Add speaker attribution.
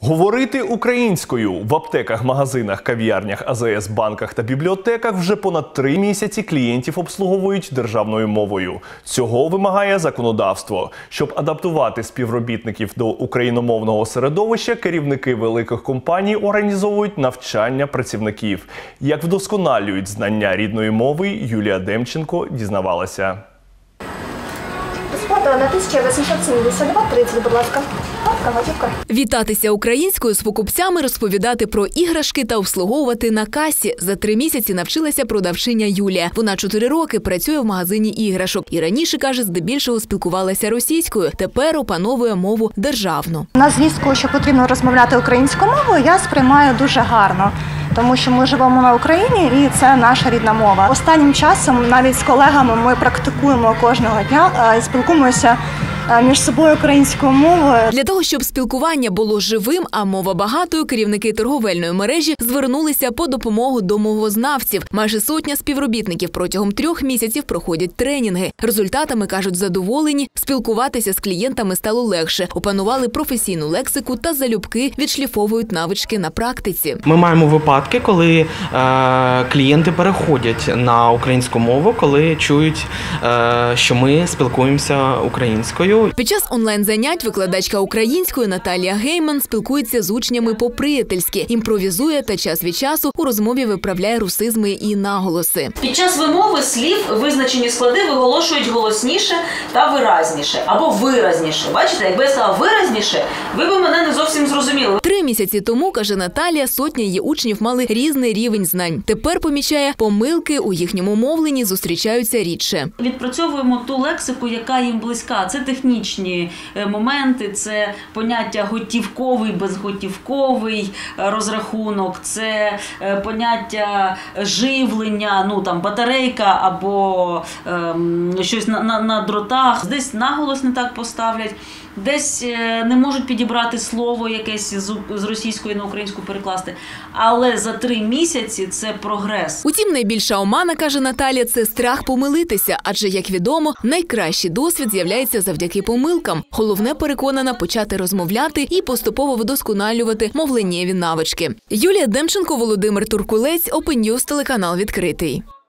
Speaker 1: Говорити українською в аптеках, магазинах, кав'ярнях, АЗС, банках та бібліотеках вже понад три місяці клієнтів обслуговують державною мовою. Цього вимагає законодавство. Щоб адаптувати співробітників до україномовного середовища, керівники великих компаній організовують навчання працівників. Як вдосконалюють знання рідної мови, Юлія Демченко дізнавалася.
Speaker 2: Сфото на 1872 30, будь ласка. Готівка.
Speaker 3: Вітатися українською з покупцями, розповідати про іграшки та обслуговувати на касі. За три місяці навчилася продавчиня Юлія. Вона чотири роки працює в магазині іграшок і раніше каже, здебільшого спілкувалася російською. Тепер опановує мову державну.
Speaker 2: На звістку, що потрібно розмовляти українською мовою, я сприймаю дуже гарно. Тому що ми живемо на Україні і це наша рідна мова. Останнім часом навіть з колегами ми практикуємо кожного дня е, спілкуємося між собою українською мовою.
Speaker 3: Для того щоб спілкування було живим, а мова багатою, керівники торговельної мережі звернулися по допомогу до мовознавців. Майже сотня співробітників протягом трьох місяців проходять тренінги. Результатами кажуть, задоволені спілкуватися з клієнтами стало легше. Опанували професійну лексику та залюбки відшліфовують навички на практиці.
Speaker 4: Ми маємо випадки, коли е, клієнти переходять на українську мову, коли чують, е, що ми спілкуємося українською.
Speaker 3: Під час онлайн-занять викладачка української Наталія Гейман спілкується з учнями по-приятельськи, імпровізує та час від часу у розмові виправляє русизми і наголоси.
Speaker 5: Під час вимови слів визначені склади виголошують голосніше та виразніше або виразніше. Бачите, якби я сказала виразніше, ви б мене не зовсім зрозуміли.
Speaker 3: Три місяці тому, каже Наталія, сотня її учнів мали різний рівень знань. Тепер помічає, помилки у їхньому мовленні зустрічаються рідше.
Speaker 5: Відпрацьовуємо ту лексику, яка їм близька. Це технічні е, моменти, це поняття готівковий, безготівковий е, розрахунок, це е, поняття живлення, ну там батарейка або ем, щось на, на, на дротах. Десь наголос не так поставлять. Десь не можуть підібрати слово якесь з російської на українську перекласти. Але за три місяці це прогрес.
Speaker 3: Утім, найбільша омана, каже Наталія, це страх помилитися, адже, як відомо, найкращий досвід з'являється завдяки помилкам. Головне переконана почати розмовляти і поступово вдосконалювати мовленнєві навички. Юлія Демченко, Володимир Туркулець, Open телеканал відкритий.